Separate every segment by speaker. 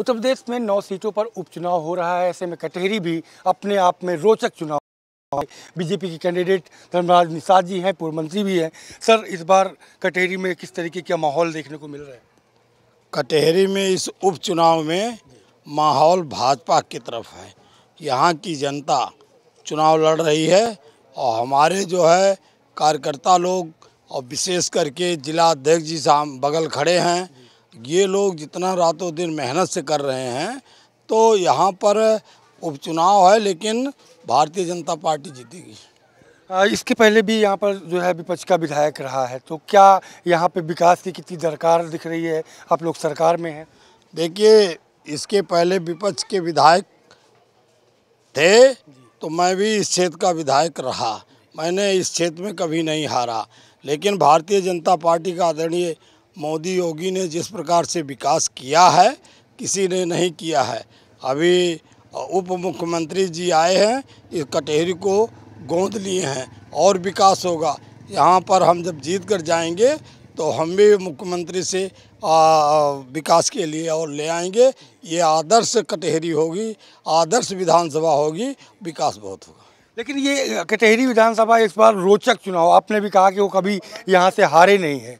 Speaker 1: उत्तर प्रदेश में नौ सीटों पर उपचुनाव हो रहा है। ऐसे में कटहरी भी अपने आप में रोचक चुनाव बीजेपी के कैंडिडेट धर्मराज निषाद जी हैं, पूर्व मंत्री भी हैं। सर, इस बार कटहरी में किस तरीके का माहौल देखने को मिल रहा है?
Speaker 2: कटहरी में इस उपचुनाव में माहौल भाजपा की तरफ़ है। यहाँ की जनता चुनाव लड़ रही है और हमारे जो है कार्यकर्ता लोग और विशेष करके जिला अध्यक्ष जी साम बगल खड़े हैं। ये लोग जितना रातों दिन मेहनत से कर रहे हैं तो यहाँ पर उपचुनाव है लेकिन भारतीय जनता पार्टी जीतेगी।
Speaker 1: इसके पहले भी यहाँ पर जो है विपक्ष का विधायक रहा है तो क्या यहाँ पे विकास की कितनी दरकार दिख रही है? आप लोग सरकार में हैं।
Speaker 2: देखिए इसके पहले विपक्ष के विधायक थे तो मैं भी इस क्षेत्र का विधायक रहा। मैंने इस क्षेत्र में कभी नहीं हारा लेकिन भारतीय जनता पार्टी का आदरणीय मोदी योगी ने जिस प्रकार से विकास किया है, किसी ने नहीं किया है। अभी उप मुख्यमंत्री जी आए हैं, इस कटहरी को गोंद लिए हैं, और विकास होगा। यहाँ पर हम जब जीत कर जाएँगे तो हम भी मुख्यमंत्री से विकास के लिए और ले आएँगे। ये आदर्श कटहरी होगी, आदर्श विधानसभा होगी, विकास बहुत होगा।
Speaker 1: लेकिन ये कटहरी विधानसभा इस बार रोचक चुनाव, आपने भी कहा कि वो कभी यहाँ से हारे नहीं है।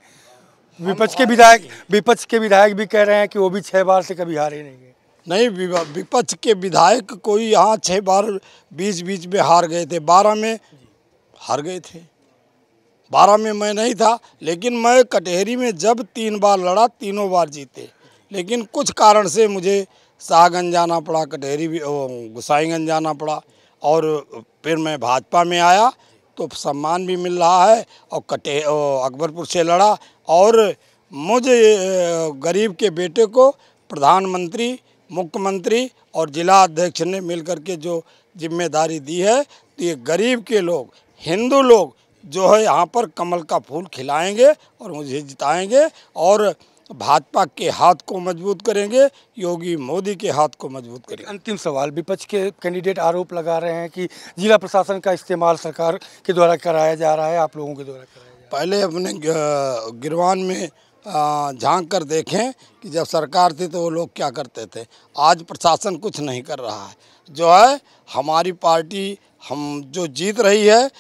Speaker 1: विपक्ष के विधायक विपक्ष के विधायक भी कह रहे हैं कि वो भी छह बार से कभी हारे नहीं है।
Speaker 2: नहीं विपक्ष के विधायक कोई यहाँ छह बार बीच बीच में हार गए थे। बारह में हार गए थे। बारह में मैं नहीं था लेकिन मैं कटहरी में जब तीन बार लड़ा तीनों बार जीते। लेकिन कुछ कारण से मुझे शाहगंज जाना पड़ा कटहरी भी गुसाईगंज जाना पड़ा और फिर मैं भाजपा में आया। तो सम्मान भी मिल रहा है और कटे अकबरपुर से लड़ा और मुझे गरीब के बेटे को प्रधानमंत्री, मुख्यमंत्री और जिला अध्यक्ष ने मिलकर के जो ज़िम्मेदारी दी है तो ये गरीब के लोग, हिंदू लोग जो है यहाँ पर कमल का फूल खिलाएँगे और मुझे जिताएँगे और भाजपा के हाथ को मज़बूत करेंगे योगी मोदी के हाथ को मज़बूत करेंगे।
Speaker 1: अंतिम सवाल विपक्ष के कैंडिडेट आरोप लगा रहे हैं कि जिला प्रशासन का इस्तेमाल सरकार के द्वारा कराया जा रहा है आप लोगों के द्वारा कराया जा
Speaker 2: रहा है। पहले अपने गिरवान में झाँक कर देखें कि जब सरकार थी तो वो लोग क्या करते थे। आज प्रशासन कुछ नहीं कर रहा है। जो है हमारी पार्टी हम जो जीत रही है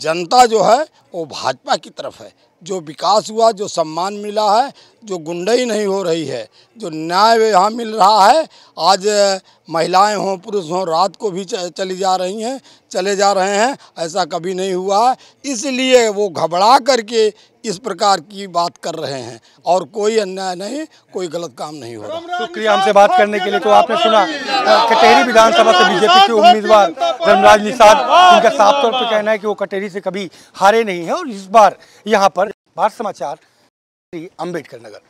Speaker 2: जनता जो है वो भाजपा की तरफ़ है। जो विकास हुआ, जो सम्मान मिला है, जो गुंडई नहीं हो रही है, जो न्याय यहाँ मिल रहा है, आज महिलाएँ हों, पुरुष हों, रात को भी चली जा रही हैं, चले जा रहे हैं, ऐसा कभी नहीं हुआ। है इसलिए वो घबरा करके इस प्रकार की बात कर रहे हैं और कोई अन्याय नहीं, कोई गलत काम नहीं हो रहा।
Speaker 1: शुक्रिया, हमसे बात करने के लिए तो आपने सुना कटेरी विधानसभा से बीजेपी के उम्मीदवार धर्मराज निषाद उनका साफ़ तौर पर कहना है कि वो कटेरी से कभी हारे नहीं है और इस बार यहाँ पर भारत समाचार अंबेडकर नगर।